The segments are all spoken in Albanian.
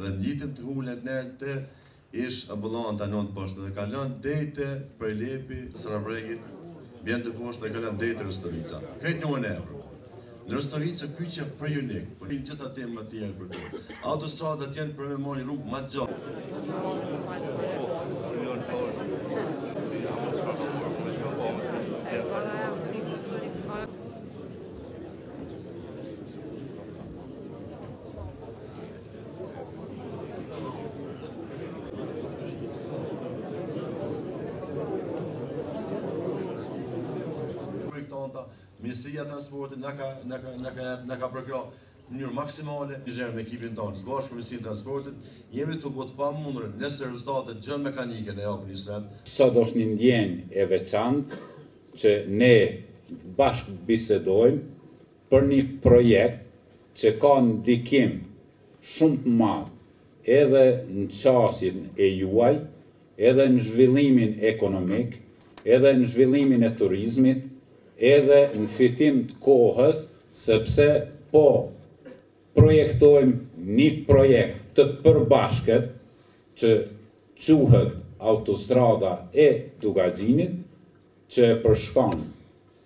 Dhe ngjitet te hulet nelt te ish ambulanta nëntë poshtë dhe kalon dej te Prilepi, Serabregit, bjen poshtë dhe kalon dej te Rastavica. Krejt në unë e epërm. N'Rastavicë kyçje për Junik, për një gjitha temë më të janë për të. Autostradat janë për me marr rrugë ma gjatë. Ministria e Transportit na ka na ka na ka na ka përkrah në mënyrë maksimale inxhinierë me ekipin tonë, së bashku me Ministrinë e Transportit, jemi tu bo t'pamundur nëse rezultatet gjeomekanike na japin një sfet. Sot është një ndjenjë e veçantë që ne bashkëbisedojmë për një projekt që ka ndikim shumë të madh edhe në qasjen e juaj edhe në zhvillimin ekonomik, edhe në zhvillimin e turizmit, edhe në fitim të kohës, sepse po projektojmë një projekt të përbashkët që quhet Autostrada e Dukagjinit, që e përshkon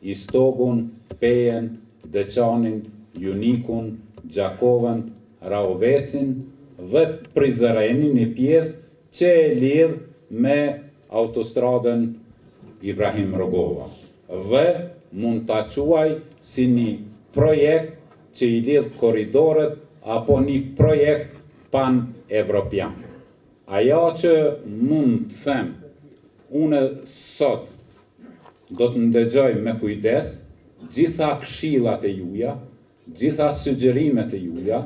Istogun, Pejën, Deçanin, Junikun, Gjakovën, Rahovecin dhe Prizrenin një pjesë që e lidh me autostradën Ibrahim Rugova dhe mund ta quaj si një projekt që i lidh korridoret apo një projekt pan-evropian. Ajo që mund të them unë sot do të ndëgjoj me kujdes gjitha këshillat e juja, gjitha sugjerimet e juja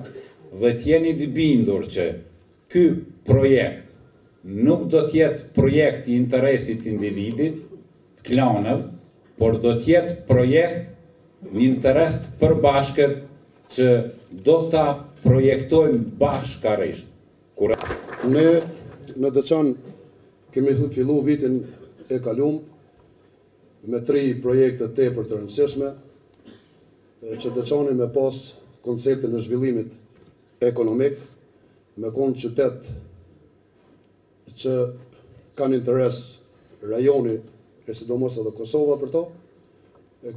dhe të jeni të bindur që ky projekt nuk do të jetë projekt i interesit të individit, të klaneve, por do të jetë projekt në interes të përbashkët që do ta projektojmë bashkarisht. Kur ne në Deçan kemi fillu vitin e kalum me tri projekte tepër të rëndësishme që Deçani me pas konceptin e zhvillimit ekonomik, me kon qytet që kanë interes rajoni e sidomos edhe Kosova për to,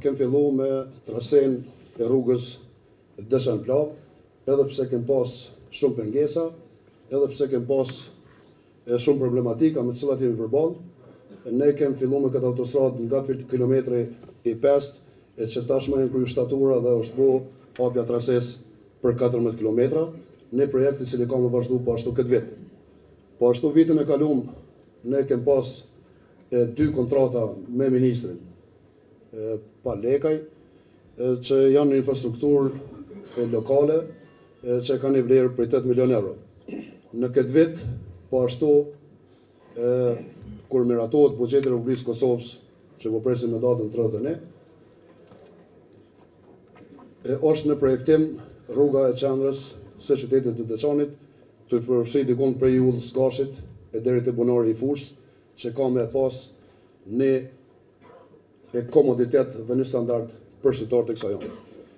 kem fillu me trasenë e rrugës Deçan-Plavë, Edhe pse kem pas shumë pengesa, edhe pse kem pas shumë problematika me të cilat jemi përball, ne kem fillu me këtë autostradë nga kilometri i pestë e që tashmë janë kryu shtatë ura dhe është bo hapja e trasesë për katërmbëdhjetë kilometra, një projekt i cili ka me vazhdu po ashtu këtë vit. Po ashtu vitin e kalum ne kem pas edhe dy kontrata me ministrin Pal Lekaj, që janë në infrastrukturë lokale, që kanë një vlerë prej tetë milionë euro. Në këtë vit, po ashtu, kur miratohet buxheti i Republikës së Kosovës, që po presim me datën tridhjetë e një, është në projektim rruga e qendrës së qytetit të Deçanit, të përfshijë dikund prej Udhës së Gashit e deri te Bunari i Fusë, që ka me pas një e komoditet dhe një standard për shëtitoret e kësaj zone.